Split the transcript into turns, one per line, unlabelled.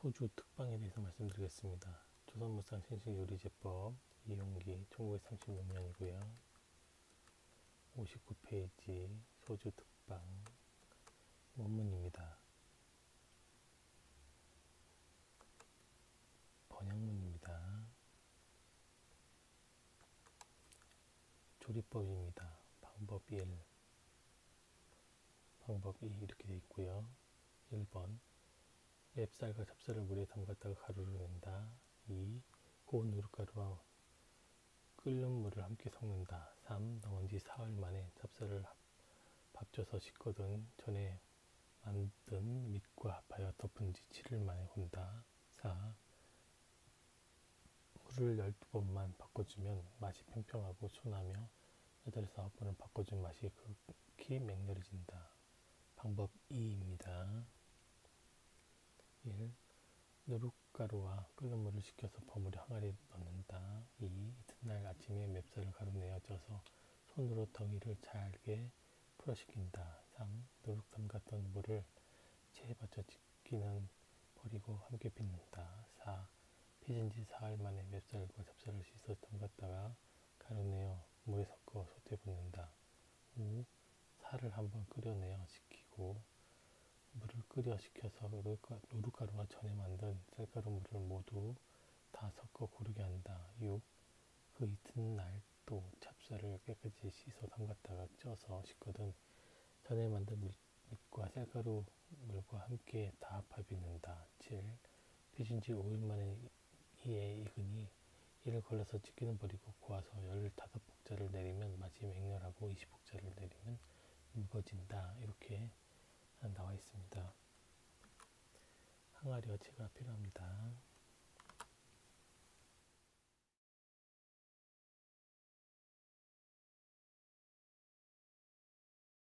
소주 특방에 대해서 말씀드리겠습니다. 조선무쌍 신식 요리제법 이용기 1936년이고요. 59페이지 소주 특방 원문입니다. 번역문입니다. 조리법입니다. 방법 1 방법 2 이렇게 되어 있고요. 1번 맵쌀과 찹쌀을 물에 담갔다가 가루를 낸다. 2. 고운 누룩가루와 끓는 물을 함께 섞는다. 3. 넣은 지 사흘 만에 찹쌀을 밥줘서 씻거든 전에 만든 밑과 합하여 덮은 지 7일 만에 혼다. 4. 물을 12번만 바꿔주면 맛이 평평하고 순하며 8, 9번을 바꿔준 맛이 극히 맹렬해진다. 방법 2입니다. 1. 누룩가루와 끓는 물을 식혀서 버무려 항아리에 넣는다. 2. 이튿날 아침에 맵쌀을 가루 내어 쪄서 손으로 덩이를 잘게 풀어식힌다. 3. 누룩 담갔던 물을 체에 받쳐 집기는 버리고 함께 빚는다. 4. 빚은 지 사흘 만에 맵쌀과 찹쌀을 씻어 담갔다가 가루 내어 물에 섞어 솥에 붓는다. 5. 살을 한번 끓여내어 식히고 끓여 식혀서 누룩가루와 전에 만든 쌀가루 물을 모두 다 섞어 고르게 한다. 6. 그 이튿날 또 찹쌀을 깨끗이 씻어 담갔다가 쪄서 씻거든 전에 만든 밑과 쌀가루 물과 함께 다 비는다. 7. 빚은 지 5일 만에 이에 익으니 이를 걸러서 찢기는 버리고 고아서 15복자를 내리면 맛이 맹렬하고 20복자를 내리면 묽어진다. 이렇게 나와 있습니다. 항아리와 채가 필요합니다.